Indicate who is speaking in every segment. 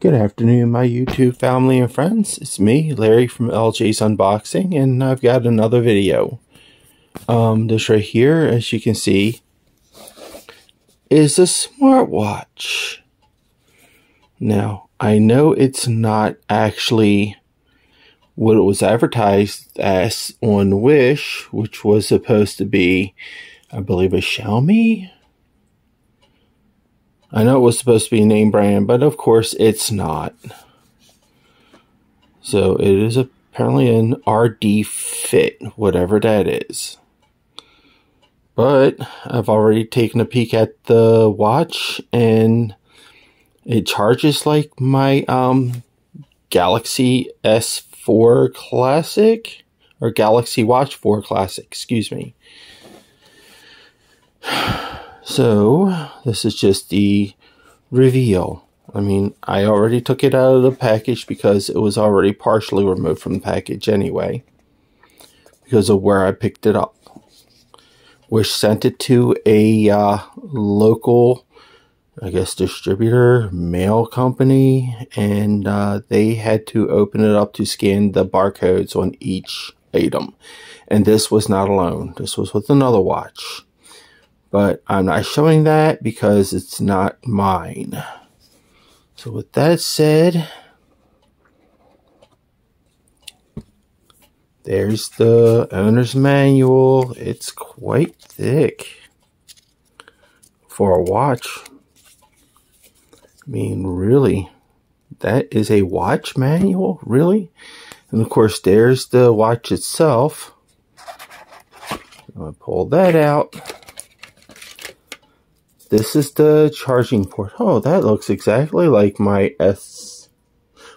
Speaker 1: Good afternoon, my YouTube family and friends. It's me, Larry from LJ's Unboxing, and I've got another video. Um, this right here, as you can see, is a smartwatch. Now, I know it's not actually what it was advertised as on Wish, which was supposed to be, I believe, a Xiaomi I know it was supposed to be a name brand, but of course it's not. So it is apparently an RD Fit, whatever that is. But I've already taken a peek at the watch and it charges like my um, Galaxy S4 Classic or Galaxy Watch 4 Classic, excuse me. So, this is just the reveal. I mean, I already took it out of the package because it was already partially removed from the package anyway. Because of where I picked it up. Which sent it to a uh, local, I guess, distributor, mail company, and uh, they had to open it up to scan the barcodes on each item. And this was not alone. This was with another watch. But I'm not showing that because it's not mine. So with that said, there's the owner's manual. It's quite thick for a watch. I mean, really, that is a watch manual? Really? And of course, there's the watch itself. I'll pull that out. This is the charging port. Oh, that looks exactly like my S,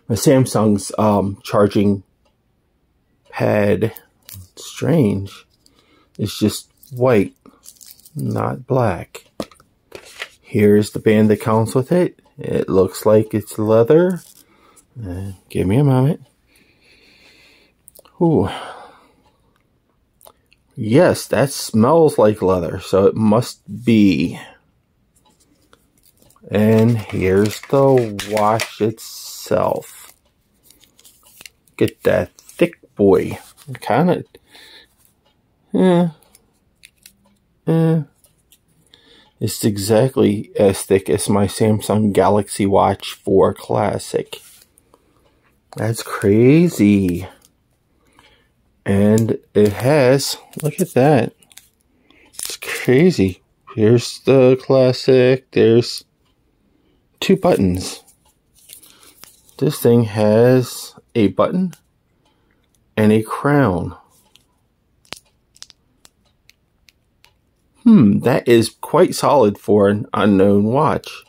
Speaker 1: my Samsung's um, charging pad. Strange. It's just white, not black. Here's the band that comes with it. It looks like it's leather. Uh, give me a moment. Ooh. Yes, that smells like leather, so it must be. And here's the watch itself. Get that thick boy. Kind of, eh, eh. It's exactly as thick as my Samsung Galaxy Watch 4 Classic. That's crazy. And it has, look at that. It's crazy. Here's the Classic. There's two buttons. This thing has a button and a crown. Hmm, that is quite solid for an unknown watch.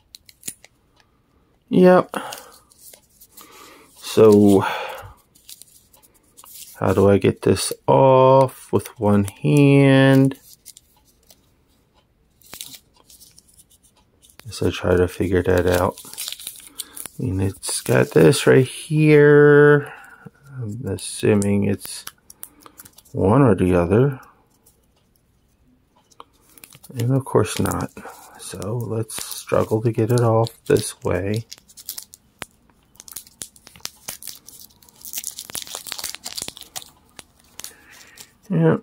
Speaker 1: Yep. So, how do I get this off with one hand? So try to figure that out. Mean, it's got this right here. I'm assuming it's one or the other. And of course not. So let's struggle to get it off this way. Yep.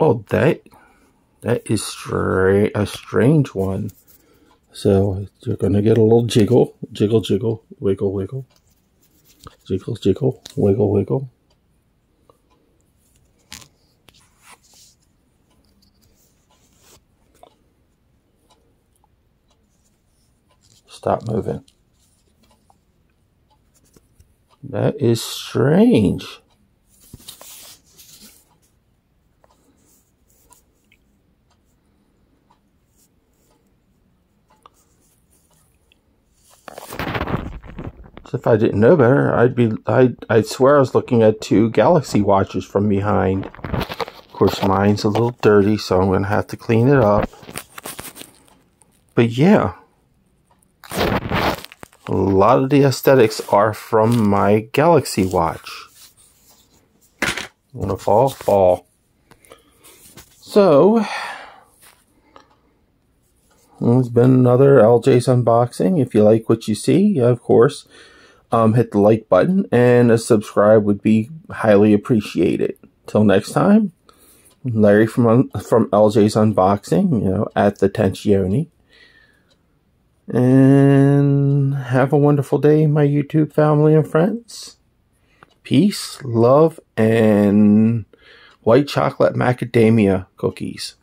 Speaker 1: Oh, that that is stra a strange one. So you're going to get a little jiggle, jiggle, jiggle, wiggle, wiggle, jiggle, jiggle, wiggle, wiggle. Stop moving. That is strange. If I didn't know better, I'd be I'd I'd swear I was looking at two Galaxy watches from behind. Of course, mine's a little dirty, so I'm gonna have to clean it up. But yeah, a lot of the aesthetics are from my Galaxy watch. Wanna fall? Fall. So, it's been another LJ's unboxing. If you like what you see, of course, um, hit the like button and a subscribe would be highly appreciated. Till next time, Larry from from LJ's unboxing, you know, at the TenchiOni. And have a wonderful day, my YouTube family and friends. Peace, love, and white chocolate macadamia cookies.